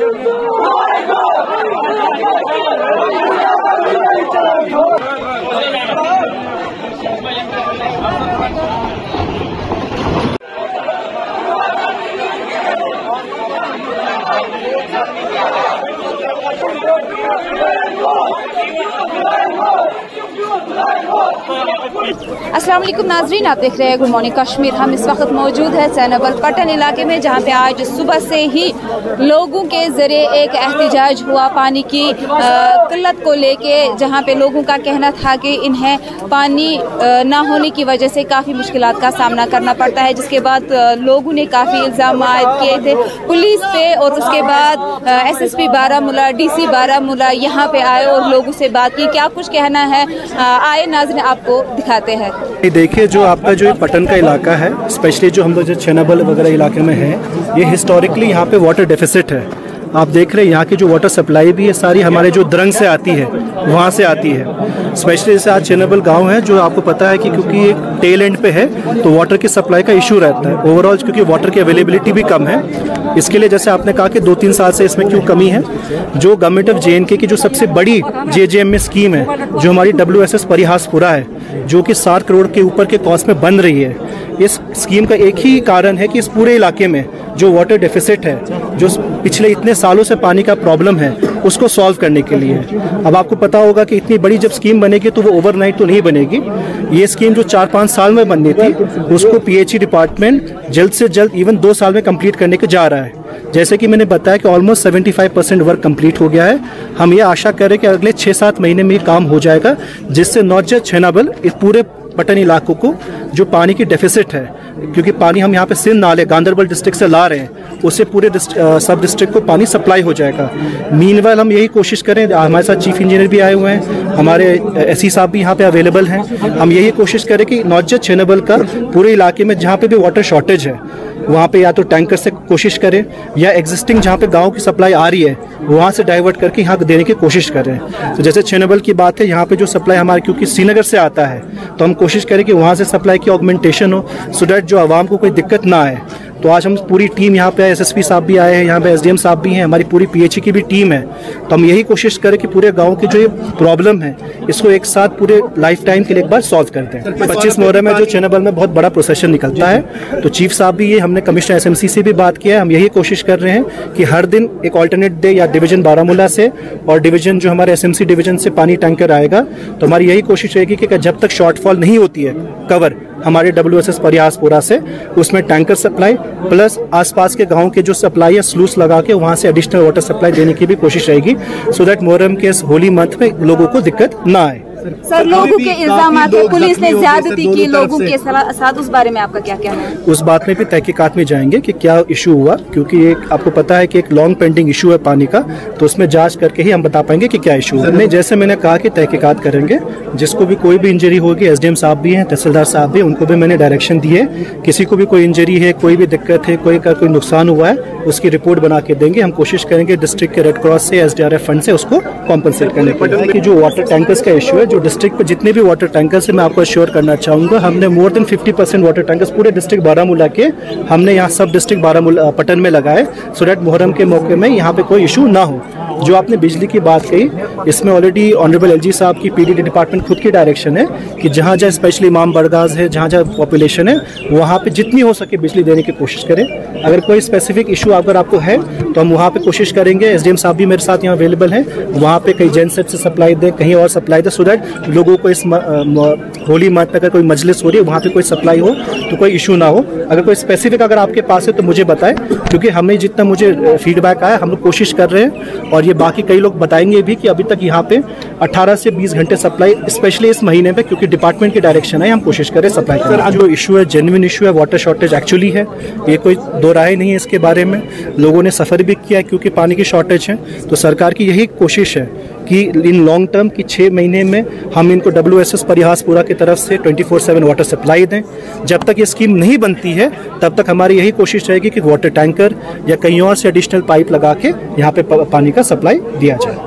Let's go! वालेकुम नाजरीन आप देख रहे हैं गुड मॉर्निंग कश्मीर हम इस वक्त मौजूद है सैनबल पटन इलाके में, जहाँ पे आज सुबह से ही लोगों के ज़रिए एक एहतजाज हुआ पानी की किल्लत को लेके, जहाँ पे लोगों का कहना था कि इन्हें पानी ना होने की वजह से काफ़ी मुश्किल का सामना करना पड़ता है। जिसके बाद लोगों ने काफ़ी इल्ज़ाम किए थे। पुलिस पे और उसके बाद S S P Baramulla D C Baramulla यहाँ पे आए और लोगों से बात की। क्या कुछ कहना है आए नाजन आपको दिखाते हैं। देखिए, जो आपका जो पटन का इलाका है, स्पेशली जो हम लोग जो छेनाबल वगैरह इलाके में है, ये हिस्टोरिकली यहाँ पे वाटर डेफिसिट है। आप देख रहे हैं, यहाँ की जो वाटर सप्लाई भी है, सारी हमारे जो द्रंग से आती है, वहाँ से आती है। स्पेशली जैसे आज चेनेबल गाँव है, जो आपको पता है कि क्योंकि एक टेल एंड पे है तो वाटर की सप्लाई का इशू रहता है। ओवरऑल क्योंकि वाटर की अवेलेबिलिटी भी कम है, इसके लिए जैसे आपने कहा कि दो तीन साल से इसमें क्यों कमी है, जो गवर्नमेंट ऑफ़ जे की जो सबसे बड़ी जे में स्कीम है, जो हमारी डब्ल्यू एस परिहासपुरा है, जो कि सात करोड़ के ऊपर के कॉस्ट में बन रही है, इस स्कीम का एक ही कारण है कि इस पूरे इलाके में जो वाटर डेफिसिट है जो पिछले इतने सालों से पानी का प्रॉब्लम है, उसको सॉल्व करने के लिए। अब आपको पता होगा कि इतनी बड़ी जब स्कीम बनेगी तो वो ओवरनाइट तो नहीं बनेगी। ये स्कीम जो चार पाँच साल में बननी थी, उसको पीएचई डिपार्टमेंट जल्द से जल्द इवन दो साल में कंप्लीट करने के जा रहा है। जैसे कि मैंने बताया कि ऑलमोस्ट 75 परसेंट वर्क कंप्लीट हो गया है। हम ये आशा करें कि अगले छः सात महीने में ये काम हो जाएगा, जिससे नॉट जस्ट छेनाबल इस पूरे पटन इलाकों को, जो पानी की डेफिसिट है, क्योंकि पानी हम यहाँ पे सिंध नाले, गांधरबल डिस्ट्रिक्ट से ला रहे हैं, उससे पूरे सब डिस्ट्रिक्ट को पानी सप्लाई हो जाएगा। मीन हम यही कोशिश करें, हमारे साथ चीफ इंजीनियर भी आए हुए हैं, हमारे एस साहब भी यहाँ पे अवेलेबल हैं। हम यही कोशिश करें कि नॉट जस्ट का, पूरे इलाके में जहाँ पे भी वाटर शॉर्टेज है वहाँ पे या तो टैंकर से कोशिश करें या एग्जिस्टिंग जहाँ पे गाँव की सप्लाई आ रही है, वहाँ से डाइवर्ट करके यहाँ देने की कोशिश करें तो जैसे छेनबल की बात है, यहाँ पे जो सप्लाई हमारे, क्योंकि श्रीनगर से आता है तो हम कोशिश करें कि वहाँ से सप्लाई की ऑगमेंटेशन हो सो डैट जो आवाम को कोई दिक्कत ना आए। तो आज हम पूरी टीम यहाँ पे एसएसपी साहब भी आए हैं यहाँ पे एसडीएम साहब भी हैं हमारी पूरी पीएचई की भी टीम है। तो हम यही कोशिश करें कि पूरे गाँव की जो ये प्रॉब्लम है इसको एक साथ पूरे लाइफ टाइम के लिए एक बार सॉल्व करते हैं। पच्चीस मुहर्रम में जो चैनबल में बहुत बड़ा प्रोसेशन निकलता है। तो चीफ साहब भी ये हमने कमिश्नर एस से भी बात किया है हम यही कोशिश कर रहे हैं कि हर दिन एक ऑल्टरनेट डे या डिवीज़न बारामूला से और डिवीज़न जो हमारे एस डिवीज़न से पानी टैंकर आएगा। तो हमारी यही कोशिश रहेगी कि जब तक शॉर्टफॉल नहीं होती है कवर हमारे डब्ल्यू एस एस प्रयासपुरा से, उसमें टैंकर सप्लाई प्लस आसपास के गाँव के जो सप्लाई है स्लूस लगा के वहाँ से एडिशनल वाटर सप्लाई देने की भी कोशिश रहेगी सो दैट मोहरम के इस होली मंथ में लोगों को दिक्कत ना आए। सर लोगों के इल्ज़ाम पुलिस ने ज्यादती की लोगों के साथ उस बारे में आपका क्या कहना है? उस बात में भी तहकीकात में जाएँगे कि क्या इशू हुआ क्योंकि एक आपको पता है कि एक लॉन्ग पेंडिंग इशू है पानी का तो उसमें जाँच करके ही हम बता पाएँगे कि क्या इशू है। जैसे मैंने कहा कि तहकीकात करेंगे जिसको भी कोई भी इंजरी होगी एसडीएम साहब भी हैं तहसीलदार साहब भी उनको भी मैंने डायरेक्शन दी है। किसी को भी कोई इंजरी है कोई भी दिक्कत है कोई का कोई नुकसान हुआ है उसकी रिपोर्ट बना के देंगे। हम कोशिश करेंगे डिस्ट्रिक्ट के रेड क्रॉस से एसडीआरएफ फंड से उसको कॉम्पनसेट करने के। जो वाटर टैंकर्स का इशू है जो डिस्ट्रिक्ट पे जितने भी वाटर टैंकर्स है, मैं आपको अश्योर करना चाहूँगा, हमने more than 50 percent water tankers पूरे डिस्ट्रिक्ट बारामूला के, हमने यहाँ सब डिस्ट्रिक्ट बारामूला पटन में लगाए सो डैट मुहर्रम के मौके में यहाँ पे कोई इशू ना हो। जो आपने बिजली की बात कही, इसमें ऑलरेडी ऑनरेबल एलजी साहब की पीडीडी डिपार्टमेंट खुद की डायरेक्शन है कि जहाँ जहाँ स्पेशली इमाम बड़गाज है, जहाँ जहाँ पॉपुलेशन है, वहाँ पे जितनी हो सके बिजली देने की कोशिश करें। अगर कोई स्पेसिफिक इशू अगर आपको है तो हम वहाँ पे कोशिश करेंगे। एसडीएम साहब भी मेरे साथ यहाँ अवेलेबल हैं। वहाँ पे कहीं जेन सेट से सप्लाई दें, कहीं और सप्लाई दें सो दैट लोगों को इस होली मंथ में अगर कोई मजलिस हो रही है, वहाँ पर कोई सप्लाई हो तो कोई इशू ना हो। अगर कोई स्पेसिफिक अगर आपके पास है तो मुझे बताएँ, क्योंकि हमें जितना मुझे फीडबैक आया, हम लोग कोशिश कर रहे हैं, और ये बाकी कई लोग बताएँगे भी कि अभी तक यहाँ पे 18 से 20 घंटे सप्लाई स्पेशली इस महीने पे, क्योंकि डिपार्टमेंट की डायरेक्शन है, हम कोशिश करें सप्लाई करें जो इशू है जेनविन इशू है वाटर शॉर्टेज एक्चुअली है? ये कोई दो राय नहीं है इसके बारे में? लोगों ने सफ़र भी किया क्योंकि पानी की शॉर्टेज है तो सरकार की यही कोशिश है कि इन लॉन्ग टर्म की छः महीने में हम इनको डब्ल्यू एस एस परिहासपुरा की तरफ़ से 24 सेवन वाटर सप्लाई दें। जब तक ये स्कीम नहीं बनती है, तब तक हमारी यही कोशिश रहेगी कि वाटर टैंकर या कहीं और से एडिशनल पाइप लगा के यहाँ पे पानी का सप्लाई दिया जाए।